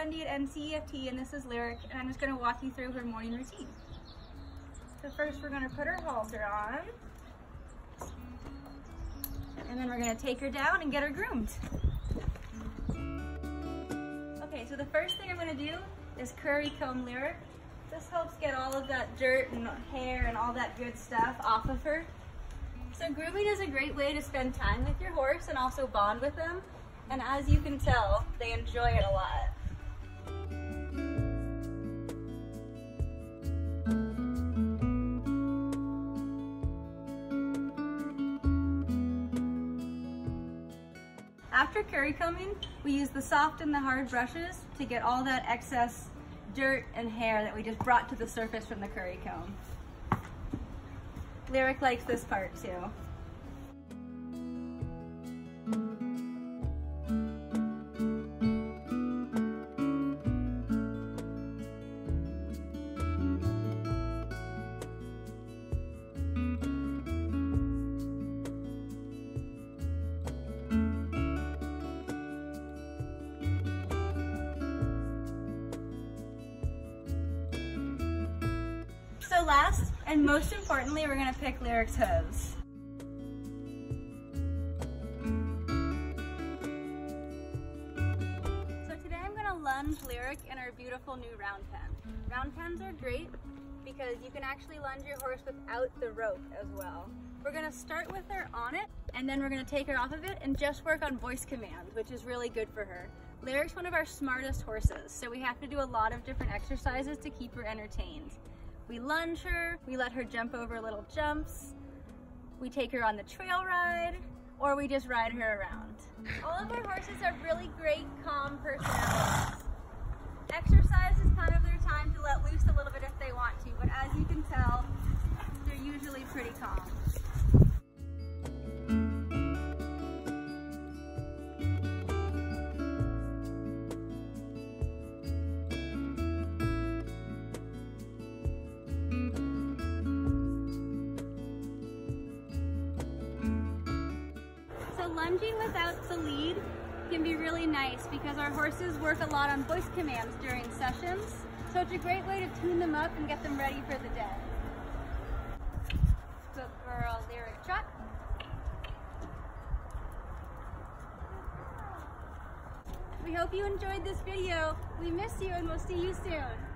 Wendy at NCEFT and this is Lyric and I'm just going to walk you through her morning routine. So first we're going to put her halter on and then we're going to take her down and get her groomed. Okay, so the first thing I'm going to do is curry comb Lyric. This helps get all of that dirt and hair and all that good stuff off of her. So grooming is a great way to spend time with your horse and also bond with them. And as you can tell, they enjoy it a lot. After curry combing, we use the soft and the hard brushes to get all that excess dirt and hair that we just brought to the surface from the curry comb. Lyric likes this part too. Last, and most importantly, we're gonna pick Lyric's hooves. So today I'm gonna lunge Lyric in our beautiful new round pen. Round pens are great because you can actually lunge your horse without the rope as well. We're gonna start with her on it, and then we're gonna take her off of it and just work on voice commands, which is really good for her. Lyric's one of our smartest horses, so we have to do a lot of different exercises to keep her entertained. We lunge her, we let her jump over little jumps, we take her on the trail ride, or we just ride her around. All of our horses have really great, calm personalities. Exercise is kind of their time to let loose a little bit if they want to, but as you can tell, they're usually pretty calm. So without the lead can be really nice because our horses work a lot on voice commands during sessions. So it's a great way to tune them up and get them ready for the day. Good girl, lyric trot. We hope you enjoyed this video. We miss you and we'll see you soon.